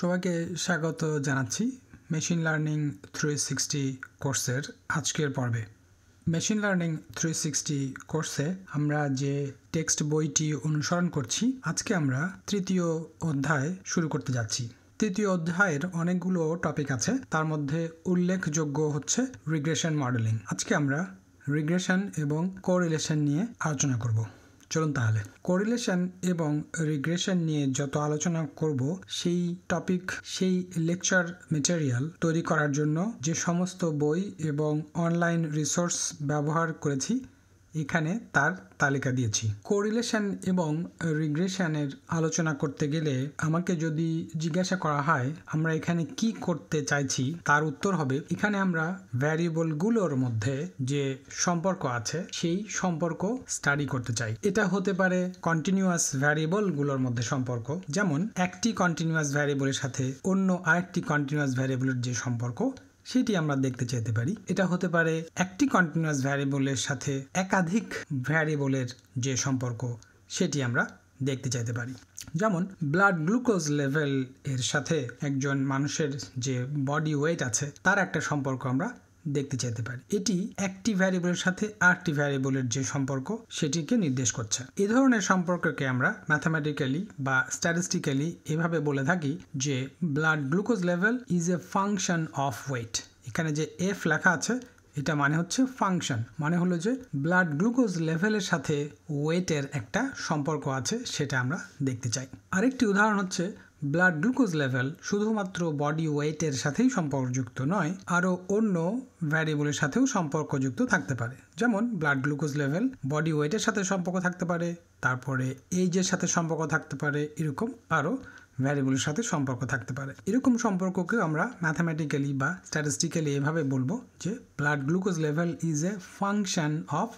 সবাইকে স্বাগত জানাচ্ছি মেশিন লার্নিং থ্রি সিক্সটি কোর্সের আজকের পর্বে। মেশিন লার্নিং থ্রি সিক্সটি কোর্সে আমরা যে টেক্সট বইটি অনুসরণ করছি, আজকে আমরা তৃতীয় অধ্যায় শুরু করতে যাচ্ছি। তৃতীয় অধ্যায়ের অনেকগুলো টপিক আছে, তার মধ্যে উল্লেখযোগ্য হচ্ছে রিগ্রেশন মডেলিং আজকে আমরা রিগ্রেশন এবং কোরিলেশন নিয়ে আলোচনা করব। চলুন তাহলে। কোরিলেশন এবং রিগ্রেশন নিয়ে যত আলোচনা করব, সেই টপিক সেই লেকচার মেটেরিয়াল তৈরি করার জন্য যে সমস্ত বই এবং অনলাইন রিসোর্স ব্যবহার করেছি এখানে তার তালিকা দিয়েছি। কোরিলেশন এবং রিগ্রেশনের আলোচনা করতে গেলে আমাকে যদি জিজ্ঞাসা করা হয়, আমরা এখানে কি করতে চাইছি, তার উত্তর হবে, এখানে আমরা ভ্যারিয়েবলগুলোর মধ্যে যে সম্পর্ক আছে, সেই সম্পর্ক স্টাডি করতে চাই। এটা হতে পারে কন্টিনিউয়াস ভ্যারিয়েবলগুলোর মধ্যে সম্পর্ক, যেমন একটি কন্টিনিউয়াস ভ্যারিয়েবলের সাথে অন্য আরেকটি কন্টিনিউয়াস ভ্যারিয়েবলের যে সম্পর্ক সেটি আমরা দেখতে চাইতে পারি। এটা হতে পারে একটি কন্টিনিউয়াস ভ্যারিয়েবলের সাথে একাধিক ভ্যারিয়েবলের যে সম্পর্ক, সেটি আমরা দেখতে চাইতে পারি। যেমন ব্লাড গ্লুকোজ লেভেল এর সাথে একজন মানুষের যে বডি ওয়েট আছে, তার একটা সম্পর্ক আমরা দেখতে চাইতে পারি। এটি একটি ভ্যারিয়েবলের সাথে আরেকটি ভ্যারিয়েবলের যে সম্পর্ক সেটিকে নির্দেশ করছে। এ ধরনের সম্পর্ককে আমরা ম্যাথামেটিক্যালি বা স্ট্যাটিস্টিক্যালি এভাবে বলে থাকি যে blood glucose level is a function of weight এখানে যে এফ লেখা আছে, এটা মানে হচ্ছে ফাংশন মানে হলো যে ব্লাড গ্লুকোজ লেভেলের সাথে ওয়েটের একটা সম্পর্ক আছে, সেটা আমরা দেখতে চাই। আরেকটি উদাহরণ হচ্ছে ব্লাড গ্লুকোজ লেভেল শুধুমাত্র বডি ওয়েটের সাথেই সম্পর্কযুক্ত নয়, আরও অন্য ভ্যারিয়েবলের সাথেও সম্পর্কযুক্ত থাকতে পারে। যেমন ব্লাড গ্লুকোজ লেভেল বডি ওয়েটের সাথে সম্পর্ক থাকতে পারে, তারপরে এইজের সাথে সম্পর্ক থাকতে পারে, এরকম আরও ভ্যারিয়েবলের সাথে সম্পর্ক থাকতে পারে। এরকম সম্পর্ককে আমরা ম্যাথামেটিক্যালি বা স্ট্যাটিস্টিক্যালি এভাবে বলব যে blood glucose level is a function of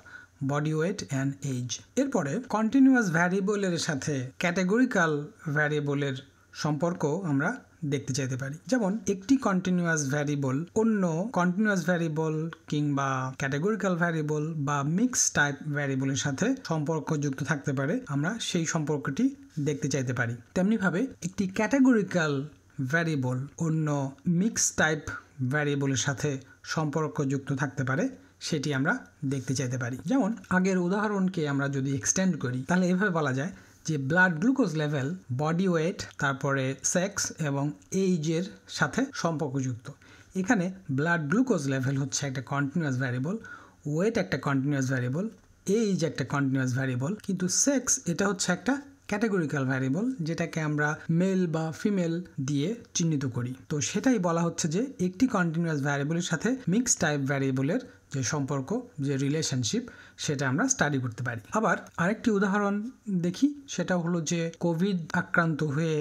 body weight and age এরপরে কন্টিনিউয়াস ভ্যারিয়েবলের সাথে ক্যাটেগরিক্যাল ভ্যারিয়েবলের সম্পর্ক আমরা দেখতে চাইতে পারি। যেমন, একটি কন্টিনিউয়াস ভ্যারিয়েবল অন্য কন্টিনিউয়াস ভ্যারিয়েবল কিংবা ক্যাটাগরিক্যাল ভ্যারিয়েবল বা মিক্স টাইপ ভ্যারিয়েবলের সাথে সম্পর্ক যুক্ত থাকতে পারে, আমরা সেই সম্পর্কটি দেখতে চাইতে পারি। তেমনিভাবে, একটি ক্যাটাগরিক্যাল ভ্যারিয়েবল অন্য মিক্স টাইপ ভ্যারিয়েবলের সাথে সম্পর্ক যুক্ত থাকতে পারে, সেটি আমরা দেখতে চাইতে পারি। যেমন, আগের উদাহরণকে আমরা যদি এক্সটেন্ড করি, তাহলে এভাবে বলা যায় যে blood glucose level body weight তারপরে সেক্স এবং এইজের সাথে সম্পর্কযুক্ত। এখানে ব্লাড গ্লুকোজ লেভেল হচ্ছে একটা কন্টিনিউয়াস ভ্যারিয়েবল ওয়েট একটা কন্টিনিউয়াস ভ্যারিয়েবল এইজ একটা কন্টিনিউয়াস ভ্যারিয়েবল কিন্তু সেক্স এটা হচ্ছে একটা ক্যাটাগরিক্যাল ভ্যারিয়েবল যেটাকে আমরা মেল বা ফিমেল দিয়ে চিহ্নিত করি। তো সেটাই বলা হচ্ছে যে একটি কন্টিনিউয়াস ভ্যারিয়েবলের সাথে মিক্স টাইপ ভ্যারিয়েবলের যে সম্পর্ক, যে রিলেশনশিপ সেটা আমরা স্টাডি করতে পারি। আবার আরেকটি উদাহরণ দেখি, সেটা হলো যে কোভিড আক্রান্ত হয়ে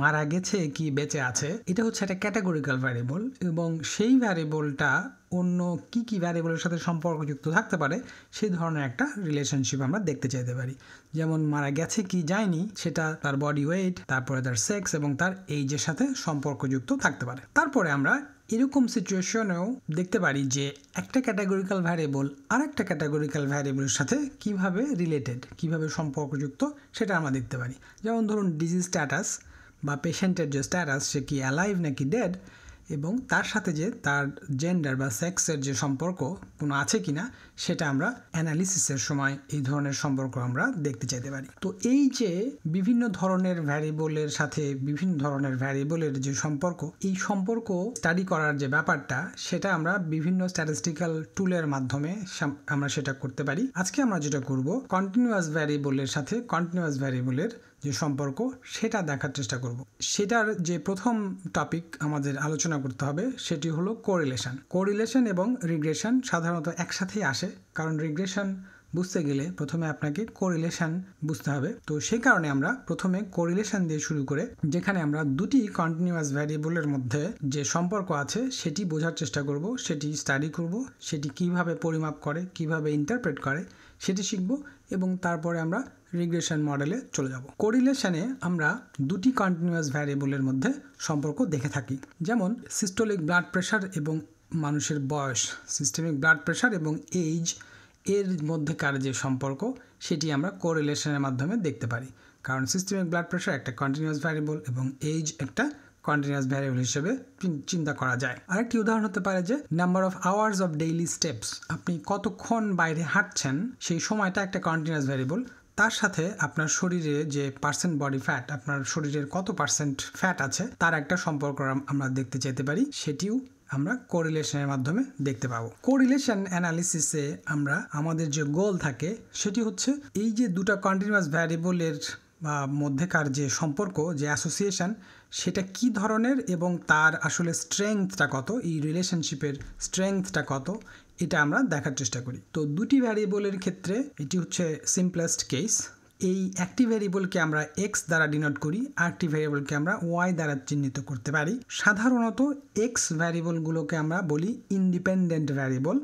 মারা গেছে কি বেঁচে আছে, এটা হচ্ছে একটা ক্যাটাগরিক্যাল ভ্যারিয়েবল এবং সেই ভ্যারিয়েবলটা অন্য কি কি ভ্যারিয়েবলের সাথে সম্পর্কযুক্ত থাকতে পারে, সেই ধরনের একটা রিলেশনশিপ আমরা দেখতে চাইতে পারি। যেমন মারা গেছে কি যায়নি, সেটা তার বডি ওয়েট তারপরে তার সেক্স এবং তার এইজের সাথে সম্পর্কযুক্ত থাকতে পারে। তারপরে আমরা এরকম সিচুয়েশনেও দেখতে পারি যে একটা ক্যাটাগরিক্যাল ভ্যারিয়েবল আর একটা ক্যাটাগরিক্যাল ভ্যারিয়েবলের সাথে কীভাবে রিলেটেড কীভাবে সম্পর্কযুক্ত, সেটা আমরা দেখতে পারি। যেমন ধরুন ডিজিজ স্ট্যাটাস বা পেশেন্টের যে স্ট্যাটাস সে কি অ্যালাইভ নাকি ডেড এবং তার সাথে যে তার জেন্ডার বা সেক্সের যে সম্পর্ক কোনো আছে কি না সেটা আমরা অ্যানালিসিসের সময় এই ধরনের সম্পর্ক আমরা দেখতে চাইতে পারি। তো এই যে বিভিন্ন ধরনের ভ্যারিয়েবলের সাথে বিভিন্ন ধরনের ভ্যারিয়েবলের যে সম্পর্ক, এই সম্পর্ক স্টাডি করার যে ব্যাপারটা, সেটা আমরা বিভিন্ন স্ট্যাটিস্টিক্যাল টুলের মাধ্যমে আমরা সেটা করতে পারি। আজকে আমরা যেটা করব কন্টিনিউয়াস ভ্যারিয়েবলের সাথে কন্টিনিউয়াস ভ্যারিয়েবলের যে সম্পর্ক, সেটা দেখার চেষ্টা করব। সেটার যে প্রথম টপিক আমাদের আলোচনা করতে হবে, সেটি হলো কোরিলেশন কোরিলেশন এবং রিগ্রেশন সাধারণত একসাথেই আসে, কারণ রিগ্রেশন বুঝতে গেলে প্রথমে আপনাকে কোরিলেশন বুঝতে হবে। তো সেই কারণে আমরা প্রথমে কোরিলেশন দিয়ে শুরু করে, যেখানে আমরা দুটি কন্টিনিউয়াস ভ্যারিয়েবলের মধ্যে যে সম্পর্ক আছে, সেটি বোঝার চেষ্টা করব, সেটি স্টাডি করব, সেটি কীভাবে পরিমাপ করে, কীভাবে ইন্টারপ্রেট করে, সেটি শিখব এবং তারপরে আমরা রিগ্রেশন মডেলে চলে যাব। কোরিলেশনে আমরা দুটি কন্টিনিউয়াস ভ্যারিয়েবলের মধ্যে সম্পর্ক দেখে থাকি। যেমন সিস্টোলিক ব্লাড প্রেশার এবং মানুষের বয়স। সিস্টেমিক ব্লাড প্রেশার এবং এইজ এর মধ্যেকার যে সম্পর্ক, সেটি আমরা কোরিলেশনের মাধ্যমে দেখতে পারি। কারণ সিস্টেমিক ব্লাড প্রেশার একটা কন্টিনিউয়াস ভ্যারিয়েবল এবং এইজ একটা কন্টিনিউয়াস ভ্যারিয়েবল হিসেবে চিন্তা করা যায়। আরেকটি উদাহরণ হতে পারে যে number of hours of daily steps আপনি কতক্ষণ বাইরে হাঁটছেন, সেই সময়টা একটা কন্টিনিউয়াস ভ্যারিয়েবল তার সাথে আপনার শরীরে যে পার্সেন্ট বডি ফ্যাট আপনার শরীরের কত পার্সেন্ট ফ্যাট আছে, তার একটা সম্পর্ক আমরা দেখতে চাইতে পারি। সেটিও আমরা কোরিলেশনের মাধ্যমে দেখতে পাবো। কোরিলেশন অ্যানালিসিসে আমরা আমাদের যে গোল থাকে, সেটি হচ্ছে এই যে দুটো কন্টিনিউয়াস ভ্যারিয়েবলের মধ্যেকার যে সম্পর্ক, যে অ্যাসোসিয়েশন সেটা কি ধরনের এবং তার আসলে স্ট্রেংথটা কত, এই রিলেশনশিপের স্ট্রেংথটা কত এটা আমরা দেখার চেষ্টা করি। তো দুটি ভ্যারিয়েবলের ক্ষেত্রে এটি হচ্ছে সিম্পলেস্ট কেস এই একটি ভ্যারিয়েবলকে আমরা এক্স দ্বারা ডিনোট করি, আরেকটি ভ্যারিয়েবলকে আমরা ওয়াই দ্বারা চিহ্নিত করতে পারি। সাধারণত এক্স ভ্যারিয়েবলগুলোকে আমরা বলি ইন্ডিপেন্ডেন্ট ভ্যারিয়েবল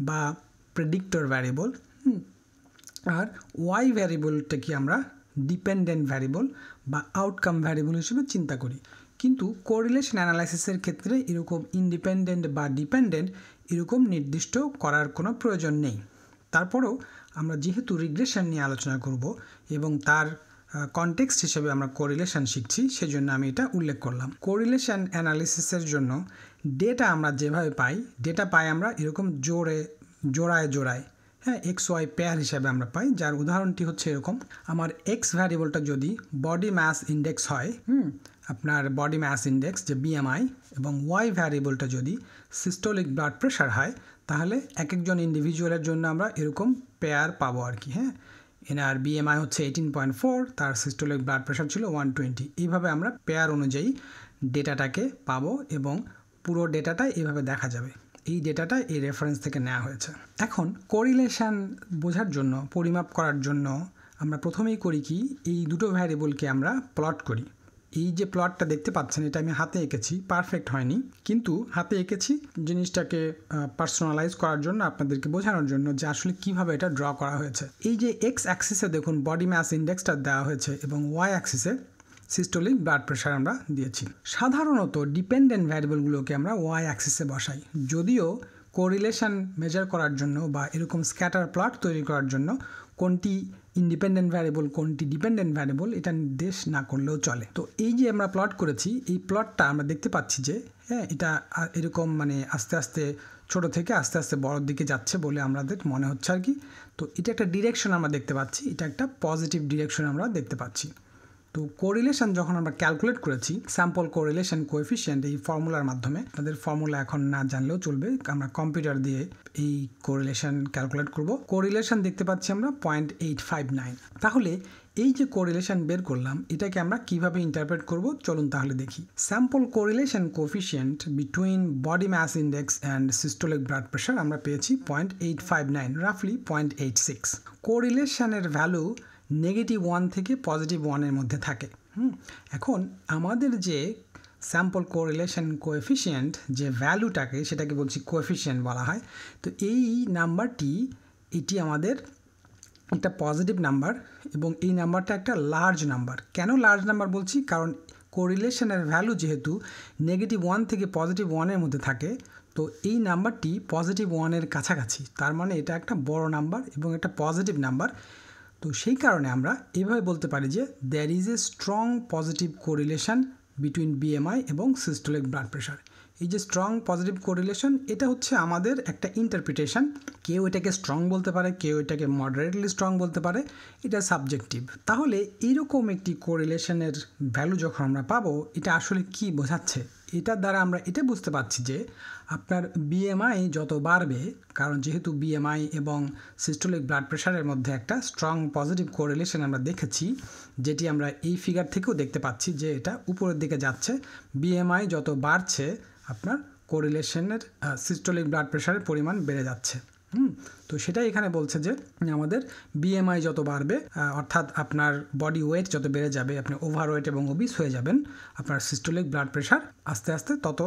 বা প্রেডিক্টর ভ্যারিয়েবল। আর ওয়াই ভ্যারিয়েবলটাকে আমরা ডিপেন্ডেন্ট ভ্যারিয়েবল বা আউটকাম ভ্যারিয়েবল হিসেবে চিন্তা করি। কিন্তু কোরিলেশন অ্যানালাইসিসের ক্ষেত্রে এরকম ইন্ডিপেন্ডেন্ট বা ডিপেন্ডেন্ট এরকম নির্দিষ্ট করার কোনো প্রয়োজন নেই। তারপরেও আমরা যেহেতু রিগ্রেশন নিয়ে আলোচনা করব এবং তার কনটেক্সট হিসেবে আমরা কোরিলেশন শিখছি, সেজন্য আমি এটা উল্লেখ করলাম। কোরিলেশন অ্যানালিসিসের জন্য ডেটা আমরা যেভাবে পাই ডেটা পাই আমরা এরকম জোরে, জোড়ায় জোড়ায় হ্যাঁ এক্স ওয়াই পেয়ার হিসাবে আমরা পাই, যার উদাহরণটি হচ্ছে এরকম। আমার এক্স ভ্যারিয়েবলটা যদি বডি ম্যাস ইন্ডেক্স হয়, হুম আপনার বডি ম্যাস ইন্ডেক্স যে বিএমআই এবং ওয়াই ভ্যারিয়েবলটা যদি সিস্টোলিক ব্লাড প্রেশার হয়, তাহলে এক একজন ইন্ডিভিজুয়ালের জন্য আমরা এরকম পেয়ার পাবো আর কি হ্যাঁ? এনার বিএমআই হচ্ছে এইটিন পয়েন্ট ফোর তার সিস্টোলিক ব্লাড প্রেশার ছিল ওয়ান টোয়েন্টি এইভাবে আমরা পেয়ার অনুযায়ী ডেটাটাকে পাবো এবং পুরো ডেটাটা এইভাবে দেখা যাবে। এই ডেটাটা এই রেফারেন্স থেকে নেওয়া হয়েছে। এখন কোরিলেশন বোঝার জন্য, পরিমাপ করার জন্য আমরা প্রথমেই করি কি, এই দুটো ভ্যারিয়েবলকে আমরা প্লট করি। এই যে প্লটটা দেখতে পাচ্ছেন, এটা আমি হাতে এঁকেছি পারফেক্ট হয়নি। কিন্তু হাতে এঁকেছি জিনিসটাকে পার্সোনালাইজ করার জন্য, আপনাদেরকে বোঝানোর জন্য যে আসলে কীভাবে এটা ড্র করা হয়েছে। এই যে এক্স অ্যাক্সিসে দেখুন বডি ম্যাস ইন্ডেক্সটা দেওয়া হয়েছে এবং ওয়াই অ্যাক্সিসে সিস্টোলিক ব্লাড প্রেশার আমরা দিয়েছি। সাধারণত ডিপেন্ডেন্ট ভ্যারিয়েবলগুলোকে আমরা ওয়াই অ্যাক্সিসে বসাই। যদিও কোরিলেশন মেজার করার জন্য বা এরকম স্ক্যাটার প্লট তৈরি করার জন্য কোনটি ইন্ডিপেন্ডেন্ট ভ্যারিয়েবল কোনটি ডিপেন্ডেন্ট ভ্যারিয়েবল এটা নির্দেশ না করলেও চলে। তো এই যে আমরা প্লট করেছি, এই প্লটটা আমরা দেখতে পাচ্ছি যে হ্যাঁ এটা এরকম মানে আস্তে আস্তে ছোট থেকে আস্তে আস্তে বড়োর দিকে যাচ্ছে বলে আমাদের মনে হচ্ছে আর কি। তো এটা একটা ডিরেকশন আমরা দেখতে পাচ্ছি, এটা একটা পজিটিভ ডিরেকশন আমরা দেখতে পাচ্ছি। তো কোরিলেশন যখন আমরা ক্যালকুলেট করেছি স্যাম্পল কোরিলেশন কোএফিসিয়েন্ট এই ফর্মুলার মাধ্যমে, তাদের ফর্মুলা এখন না জানলেও চলবে। আমরা কম্পিউটার দিয়ে এই কোরিলেশন ক্যালকুলেট করব। কোরিলেশন দেখতে পাচ্ছি আমরা পয়েন্ট এইট ফাইভ নাইন তাহলে এই যে কোরিলেশন বের করলাম, এটাকে আমরা কীভাবে ইন্টারপ্রেট করব? চলুন তাহলে দেখি। Sample correlation coefficient between body mass index and systolic blood pressure আমরা পেয়েছি পয়েন্ট এইট ফাইভ নাইন রাফলি পয়েন্ট এইট সিক্স কোরিলেশনের ভ্যালু নেগেটিভ ওয়ান থেকে পজিটিভ ওয়ানের মধ্যে থাকে। এখন আমাদের যে স্যাম্পল কোরিলেশন কোএফিসিয়েন্ট যে ভ্যালুটাকে সেটাকে বলছি কোএফিসিয়েন্ট বলা হয়, তো এই নাম্বারটি, এটি আমাদের একটা পজিটিভ নাম্বার এবং এই নাম্বারটা একটা লার্জ নাম্বার কেন লার্জ নাম্বার বলছি? কারণ কোরিলেশনের ভ্যালু যেহেতু নেগেটিভ ওয়ান থেকে পজিটিভ ওয়ানের মধ্যে থাকে, তো এই নাম্বারটি পজিটিভ ওয়ানের কাছাকাছি। তার মানে এটা একটা বড় নাম্বার এবং একটা পজিটিভ নাম্বার তো সেই কারণে আমরা এভাবে বলতে পারি যে there is a strong positive correlation between BMI এবং সিস্টোলিক ব্লাড প্রেশার এই যে স্ট্রং পজিটিভ কোরিলেশন এটা হচ্ছে আমাদের একটা ইন্টারপ্রিটেশন কেউ এটাকে স্ট্রং বলতে পারে, কেউ এটাকে মডারেটলি স্ট্রং বলতে পারে, এটা সাবজেক্টিভ তাহলে এরকম একটি কোরিলেশনের ভ্যালু যখন আমরা পাবো, এটা আসলে কি বোঝাচ্ছে? এটার দ্বারা আমরা এটা বুঝতে পারছি যে আপনার বিএমআই যত বাড়বে, কারণ যেহেতু বিএমআই এবং সিস্টোলিক ব্লাড প্রেশারের মধ্যে একটা স্ট্রং পজিটিভ কোরিলেশন আমরা দেখেছি, যেটি আমরা এই ফিগার থেকেও দেখতে পাচ্ছি যে এটা উপরের দিকে যাচ্ছে। বিএমআই যত বাড়ছে, আপনার কোরিলেশনের সিস্টোলিক ব্লাড প্রেশারের পরিমাণ বেড়ে যাচ্ছে। হুম, তো সেটাই এখানে বলছে যে আমাদের বিএমআই যত বাড়বে অর্থাৎ আপনার বডি ওয়েট যত বেড়ে যাবে, আপনি ওভার ওয়েট এবং ওবিস হয়ে যাবেন, আপনার সিস্টোলিক ব্লাড প্রেশার আস্তে আস্তে তত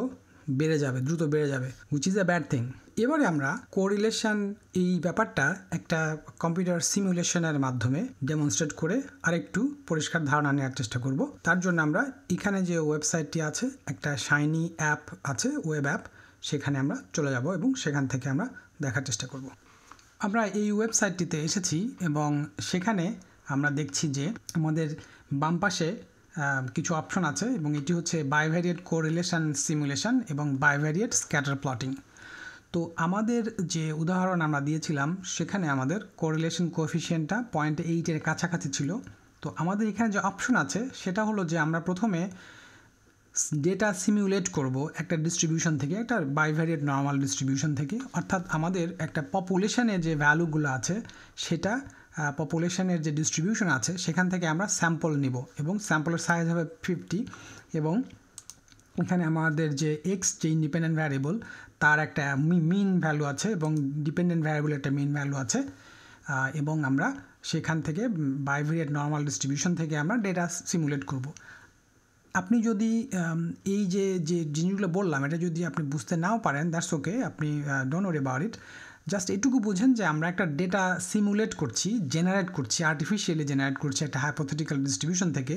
বেড়ে যাবে, দ্রুত বেড়ে যাবে which is a bad thing এবারে আমরা কোরিলেশন এই ব্যাপারটা একটা কম্পিউটার সিমুলেশনের মাধ্যমে ডেমনস্ট্রেট করে আরেকটু পরিষ্কার ধারণা নেওয়ার চেষ্টা করব। তার জন্য আমরা এখানে যে ওয়েবসাইটটি আছে, একটা শাইনি অ্যাপ আছে ওয়েব অ্যাপ সেখানে আমরা চলে যাব এবং সেখান থেকে আমরা দেখার চেষ্টা করব। আমরা এই ওয়েবসাইটটিতে এসেছি এবং সেখানে আমরা দেখছি যে আমাদের বাম পাশে কিছু অপশন আছে এবং এটি হচ্ছে বাইভ্যারিয়েট কোরিলেশন সিমুলেশন এবং বাইভ্যারিয়েট স্ক্যাটার প্লটিং। তো আমাদের যে উদাহরণ আমরা দিয়েছিলাম, সেখানে আমাদের কোরিলেশন কোফিসিয়েন্টটা পয়েন্ট এইটের কাছাকাছি ছিল। তো আমাদের এখানে যে অপশন আছে, সেটা হলো যে আমরা প্রথমে ডেটা সিমিউলেট করব একটা ডিস্ট্রিবিউশন থেকে, একটা বাইভ্যারিয়েট নর্মাল ডিস্ট্রিবিউশন থেকে। অর্থাৎ আমাদের একটা পপুলেশনে যে ভ্যালুগুলো আছে, সেটা পপুলেশনের যে ডিস্ট্রিবিউশন আছে, সেখান থেকে আমরা স্যাম্পল নিব এবং স্যাম্পলের সাইজ হবে ফিফটি এবং এখানে আমাদের যে এক্স যে ইন্ডিপেন্ডেন্ট ভ্যারিয়েবল তার একটা মিন ভ্যালু আছে এবং ডিপেন্ডেন্ট ভ্যারিয়েবল একটা মিন ভ্যালু আছে এবং আমরা সেখান থেকে বাইভেরিয়েট নর্মাল ডিস্ট্রিবিউশন থেকে আমরা ডেটা সিমুলেট করব। আপনি যদি এই যে যে জিনিসগুলো বললাম, এটা যদি আপনি বুঝতে নাও পারেন দ্যাটস ওকে আপনি don't worry about it just এটুকু বুঝেন যে আমরা একটা ডেটা সিমুলেট করছি জেনারেট করছি আর্টিফিশিয়ালি জেনারেট করছি একটা হাইপোথেটিক্যাল ডিস্ট্রিবিউশন থেকে,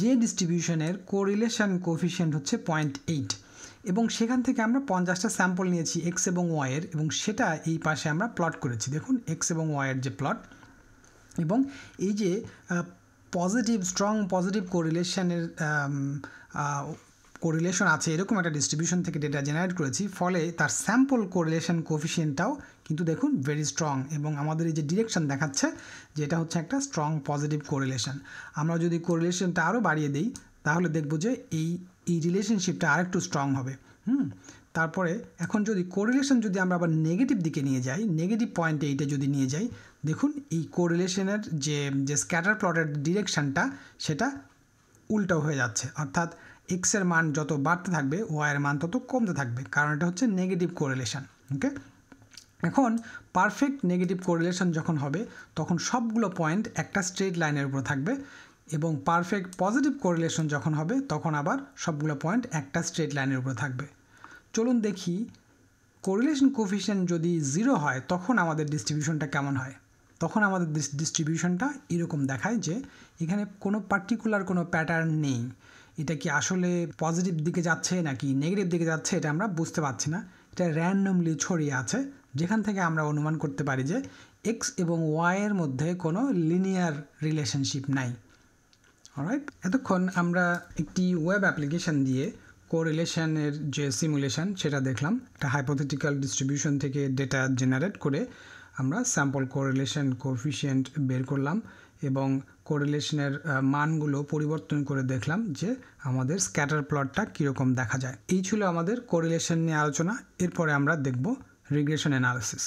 যে ডিস্ট্রিবিউশনের কোরিলেশন কোফিশিয়েন্ট হচ্ছে পয়েন্ট এইট এবং সেখান থেকে আমরা পঞ্চাশটা স্যাম্পল নিয়েছি এক্স এবং ওয়াইয়ের এবং সেটা এই পাশে আমরা প্লট করেছি। দেখুন এক্স এবং ওয়াইয়ের যে প্লট এবং এই যে পজিটিভ স্ট্রং পজিটিভ কোরিলেশনের কোরিলেশন আছে, এরকম একটা ডিস্ট্রিবিউশন থেকে ডেটা জেনারেট করেছি, ফলে তার স্যাম্পল কোরিলেশন কোফিসিয়েন্টটাও কিন্তু দেখুন ভেরি স্ট্রং এবং আমাদের এই যে ডিরেকশন দেখাচ্ছে, যে এটা হচ্ছে একটা স্ট্রং পজিটিভ কোরিলেশন আমরা যদি কোরিলেশনটা আরও বাড়িয়ে দিই, তাহলে দেখব যে এই এই রিলেশনশিপটা আরেকটু স্ট্রং হবে। হুম? তারপরে এখন যদি কোরিলেশন যদি আমরা আবার নেগেটিভ দিকে নিয়ে যাই নেগেটিভ পয়েন্ট এইটে যদি নিয়ে যাই দেখুন, এই কোরিলেশনের যে যে স্ক্যাটার প্লটের ডিরেকশানটা সেটা উল্টো হয়ে যাচ্ছে। অর্থাৎ এক্সের মান যত বাড়তে থাকবে ওয়াইয়ের মান তত কমতে থাকবে। কারণ এটা হচ্ছে নেগেটিভ কোরিলেশান ওকে এখন পারফেক্ট নেগেটিভ কোরিলেশন যখন হবে, তখন সবগুলো পয়েন্ট একটা স্ট্রেট লাইনের উপর থাকবে এবং পারফেক্ট পজিটিভ কোরিলেশন যখন হবে, তখন আবার সবগুলো পয়েন্ট একটা স্ট্রেট লাইনের উপর থাকবে। চলুন দেখি কোরিলেশন কোফিশিয়েন্ট যদি জিরো হয়, তখন আমাদের ডিস্ট্রিবিউশনটা কেমন হয়? তখন আমাদের ডিস্ট্রিবিউশনটা এরকম দেখায় যে এখানে কোনো পার্টিকুলার কোনো প্যাটার্ন নেই। এটা কি আসলে পজিটিভ দিকে যাচ্ছে নাকি নেগেটিভ দিকে যাচ্ছে এটা আমরা বুঝতে পারছি না। এটা র্যান্ডমলি ছড়িয়ে আছে। যেখান থেকে আমরা অনুমান করতে পারি যে এক্স এবং ওয়াইয়ের মধ্যে কোনো লিনিয়ার রিলেশনশিপ নাই। অলরাইট এতক্ষণ আমরা একটি ওয়েব অ্যাপ্লিকেশান দিয়ে কোরিলেশনের যে সিমুলেশন সেটা দেখলাম। একটা হাইপোথেটিক্যাল ডিস্ট্রিবিউশন থেকে ডেটা জেনারেট করে আমরা স্যাম্পল কোরিলেশন কোফিসিয়েন্ট বের করলাম এবং কোরিলেশনের মানগুলো পরিবর্তন করে দেখলাম যে আমাদের স্ক্যাটার প্লটটা কীরকম দেখা যায়। এই ছিল আমাদের কোরিলেশন নিয়ে আলোচনা। এরপরে আমরা দেখব রিগ্রেশন অ্যানালিসিস